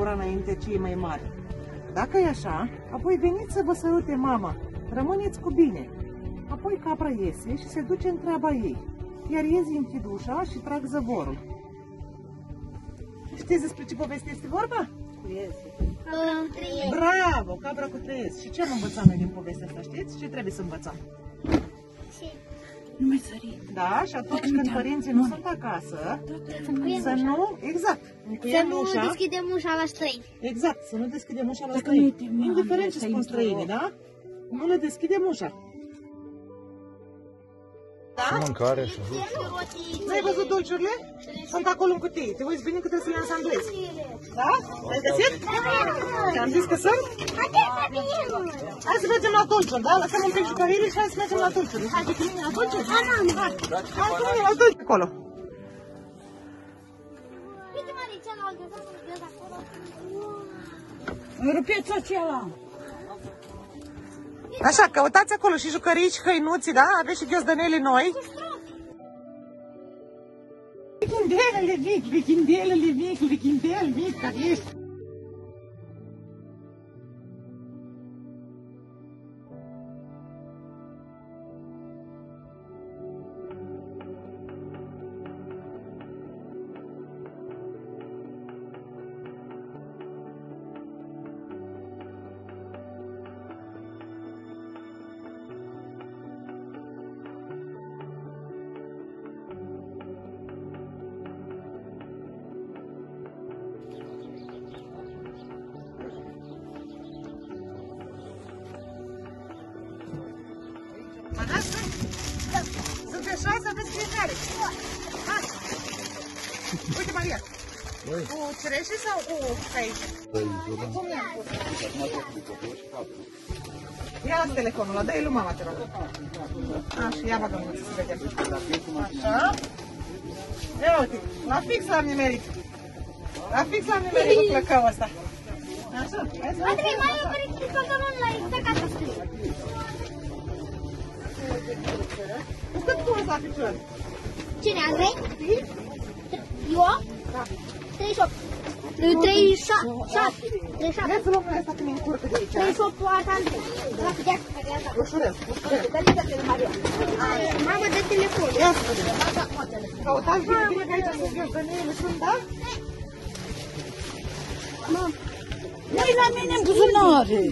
gura înainte cei mai mari. Dacă e așa, apoi veniți să vă sărute mama. Rămâneți cu bine. Apoi capra iese și se duce în treaba ei. Iar iezii închid ușa și trag zăvorul. Știți despre ce poveste este vorba? Bravo! Cabra cu trăiesc. Și ce am învățat noi din povestea asta, știți? Ce trebuie să învățăm? Nu mai sări. Da, și atunci când părinții nu sunt acasă, să nu, exact, Să încuiem nu ușa, deschidem ușa la străini. exact, să nu deschidem ușa la Dacă străini. nu-i te mare, Indiferent ce să spun intră străinii, o- da? Nu le deschidem ușa. Da? Mâncare și jur. Nu ai văzut dulciurile? Sunt acolo în cutii. Te uiți bine că trebuie să le ansamblezi. Da? Ai găsit? Am zis că sunt? Hai să mergem la dulciuri, da? Lăsăm un pic jucăriile și hai să mergem la dulciuri. Hai cu mine la dulciuri? Hai, hai. Hai cu mine la dulciuri. Acolo. Uite, Marie, cealaltă, să nu vezi acolo. Rupeți acela. Așa, căutați acolo și jucării și hăinuții, da? Aveți și ghiozdanele noi. Vichindelele mic, vichindelele mic, vichindel mic, care ești. Mănăstră? Sunteți șase, aveți fiecare. Hai. Uite, Maria. Cu cireșe sau cu caici? Cum le-am pus? Ia azi telefonul ăla, dă-i lui mama, te rog. Așa, ia bagă mâță să vedem. Așa. Ia uite, la fix l-am nimerit. La fix l-am nimerit cu plăcău ăsta. Așa, hai să Andrei, mai oprit pantalonul la Cât tu ăsta picior? Cine, Andrei? Eu? Da. 38. 37. 37. Vreți să luăm noi asta când e încurcă de aici? 38 poartă Andrei. La putea să care asta. Ușurel, ușurel. Mamă, de telefon. Ia să vedem. Căutați bine, bine că aici sunt ghiozdanele, sunt, da? Nu-i la mine în buzunare.